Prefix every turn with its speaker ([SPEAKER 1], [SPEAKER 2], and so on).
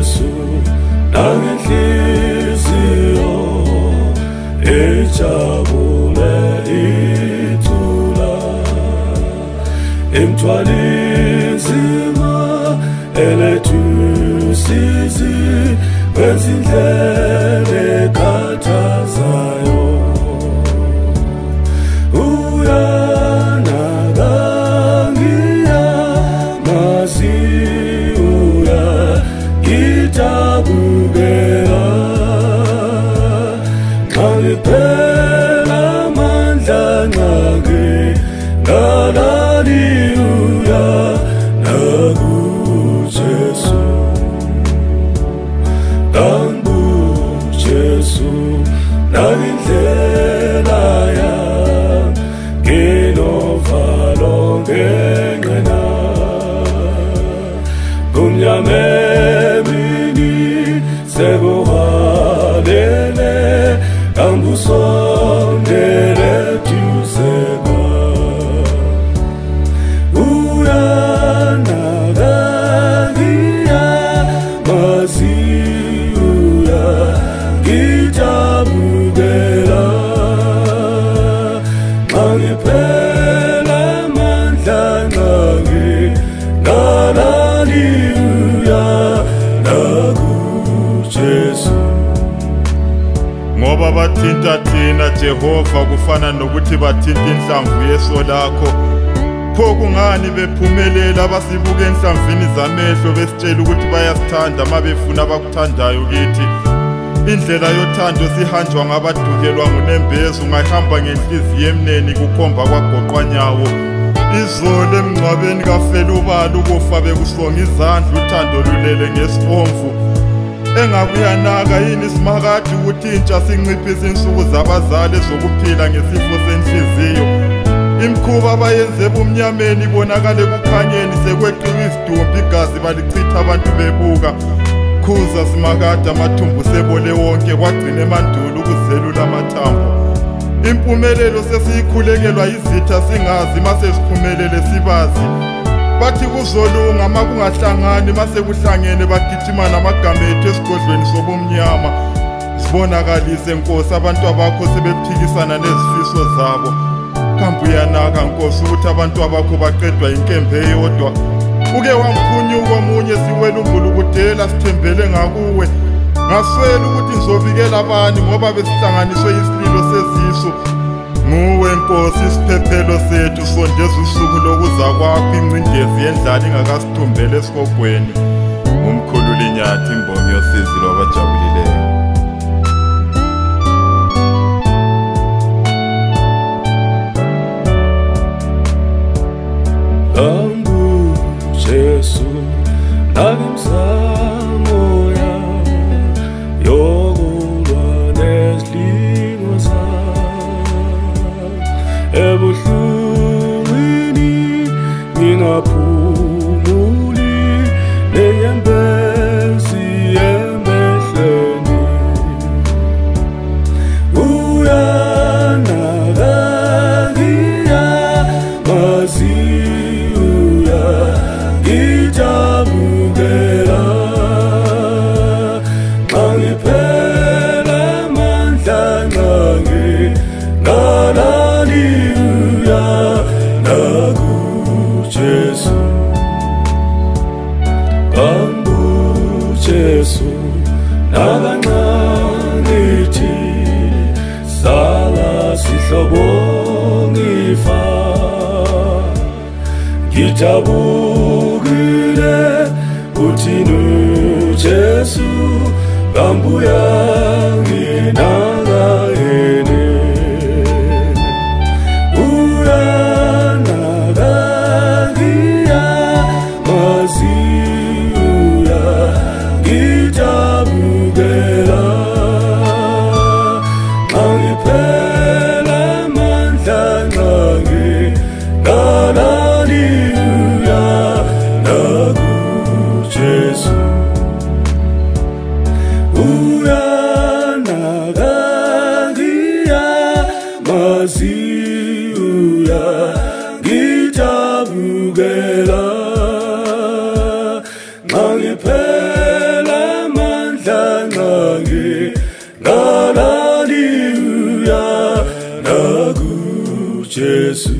[SPEAKER 1] Jesu nangenhliziyo ejabule ithula emthwalinzima elethu sizi wenzindlela Sebo wa dene, kambu
[SPEAKER 2] Jesu ngoba bathinta thina Jehova kufana nokuthi bathinta inhlamvu yeso lakho pho kungani bephumelela basibuka enhlamvini zamehlo besitshela ukuthi bayasithanda uma befuna abakuthandayo kithi indlela yothando sihanjwa ngabadukelwa ngunembezu ngahamba ngenhliziyo emneni kukhomba kwagoqwanyawo izolo emngcwabeni kafelubala ukufa bekuhlonga izandla uthando lulele ngesipomfu engakuyanaka yini simakade ukuthi intsha sinciphise insuku zabazali zokuphila ngesifo senhliziyo imikhuba abayenze ebumnyameni ibonakale kukhanyeni sekweqiwa izidumbu igazi balichitha abantu bebuka khuza simakade amathumbu sebole wonke kwagcina emandulo ukuzelula amathambo impumelelo sesiyikhulekelwa yizitha singazi masesiphumelele sibazi bathi kuzolunga uma kungahlangani mase kuhlangene bagijima namagama ethu esigodlweni sobumnyama sibonakalise nkosi abantu abakho sebephikisana nezifiso zabo kambe uyanaka nkosi ukuthi abantu abakho baqedwa inkembe eyodwa uke wamkhunyuka omunye siwela umbulu kudela sithembele ngakuwe ngaswela ukuthi ngizobikela abani ngoba besihlanganiswe isililo seziso nguwe nkosi isiphephelo sethu sondeza usuku lokuza kwakho incindezi yendlala ingakasithumbela esikogweni ngumkhululi nyathi imbongi yosizi lwabajabulileyo
[SPEAKER 1] Lambu Jesu, love himself. 있봉이니파 기타 보그레 울진우 제수 남부양이 나 ngijabukela Gita, amandla ngangi ngalaliya nakujesu